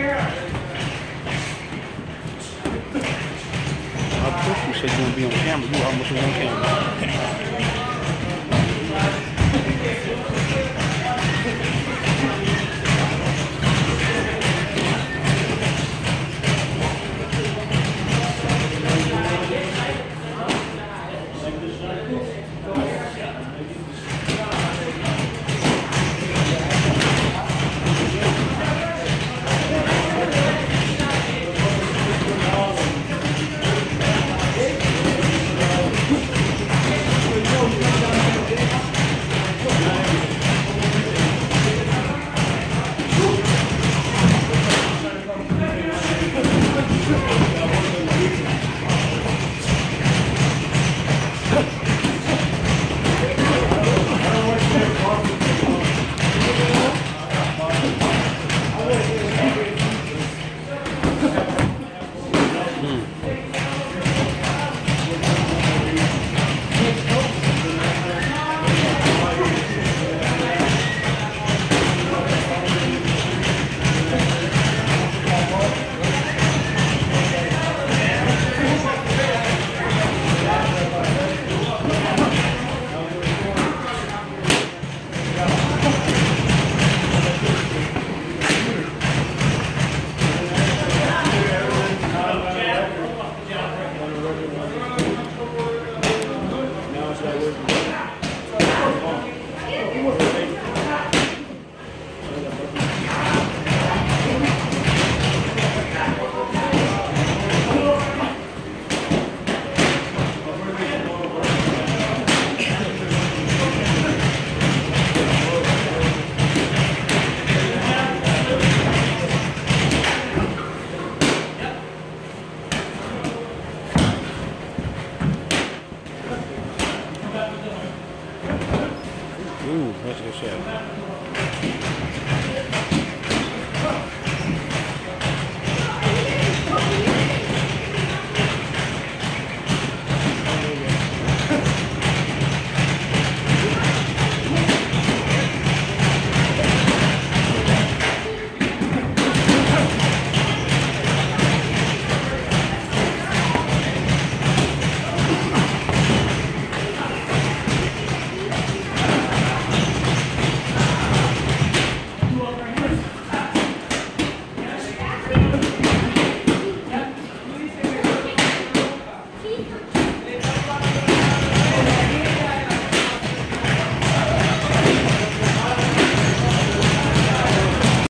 Of course you said you want to be on camera. You almost on camera. Hum, é, é muito mas.